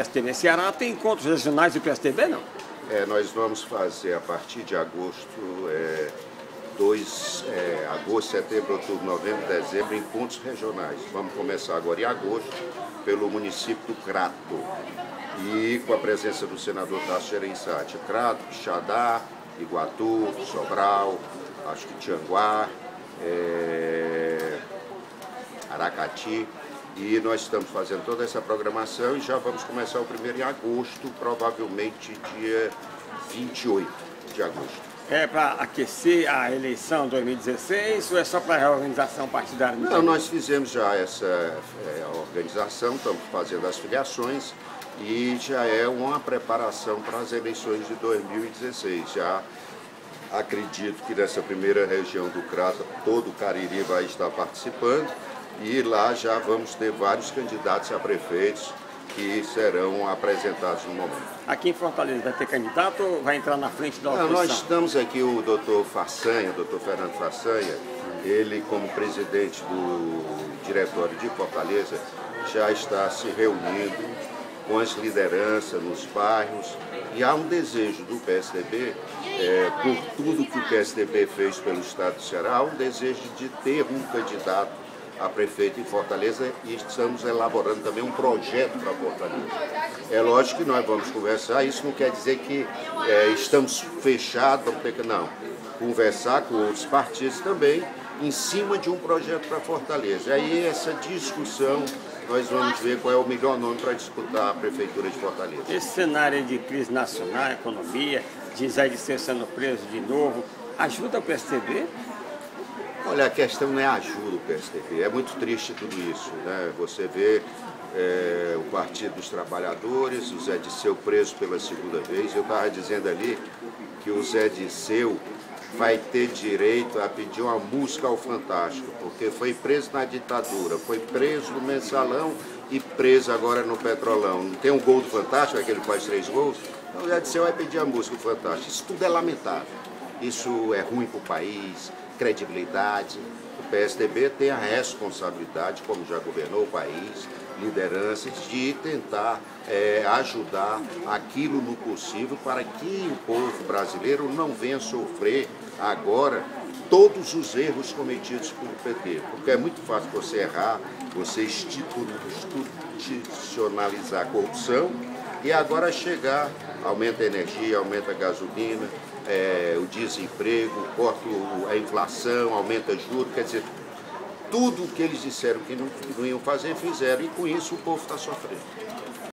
PSDB Ceará tem encontros regionais do PSDB, não? É, nós vamos fazer a partir de agosto, é, dois, é, agosto, setembro, outubro, novembro, dezembro, encontros regionais. Vamos começar agora em agosto pelo município do Crato e com a presença do senador Tasso Gereissati. Crato, Xadá, Iguatu, Sobral, acho que Tianguá, é, Aracati. E nós estamos fazendo toda essa programação e já vamos começar o primeiro em agosto, provavelmente dia 28 de agosto. É para aquecer a eleição 2016 ou é só para a reorganização partidária? Não, nós fizemos já essa é, organização, estamos fazendo as filiações e já é uma preparação para as eleições de 2016. Já acredito que nessa primeira região do Crato todo o Cariri vai estar participando e lá já vamos ter vários candidatos a prefeitos que serão apresentados no momento. Aqui em Fortaleza vai ter candidato ou vai entrar na frente da oposição? Não, nós estamos aqui, o doutor Façanha, o doutor Fernando Façanha, ele como presidente do diretório de Fortaleza, já está se reunindo com as lideranças nos bairros e há um desejo do PSDB, é, por tudo que o PSDB fez pelo Estado do Ceará, há um desejo de ter um candidato a prefeito em Fortaleza e estamos elaborando também um projeto para Fortaleza. É lógico que nós vamos conversar, isso não quer dizer que é, estamos fechados, não, conversar com outros partidos também em cima de um projeto para Fortaleza. Aí essa discussão nós vamos ver qual é o melhor nome para disputar a Prefeitura de Fortaleza. Esse cenário de crise nacional, economia, de ser sendo preso de novo, ajuda o PSDB? Olha, a questão não é ajuda o PSDB, é muito triste tudo isso. Né? Você vê é, o Partido dos Trabalhadores, o Zé Disseu preso pela segunda vez. Eu estava dizendo ali que o Zé Disseu vai ter direito a pedir uma música ao Fantástico, porque foi preso na ditadura, foi preso no mensalão e preso agora no petrolão. Não tem um gol do Fantástico, aquele que faz três gols? Então o Zé Disseu vai pedir a música ao Fantástico. Isso tudo é lamentável. Isso é ruim para o país, credibilidade. O PSDB tem a responsabilidade, como já governou o país, lideranças, de tentar é, ajudar aquilo no possível para que o povo brasileiro não venha sofrer agora todos os erros cometidos pelo PT. Porque é muito fácil você errar, você institucionalizar a corrupção e agora chegar, aumenta a energia, aumenta a gasolina, é, o desemprego, corta a inflação, aumenta juros, quer dizer, tudo o que eles disseram que não, que não iam fazer, fizeram, e com isso o povo está sofrendo.